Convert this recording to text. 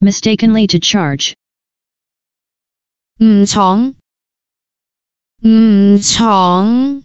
mistakenly to charge, 唔闖唔闖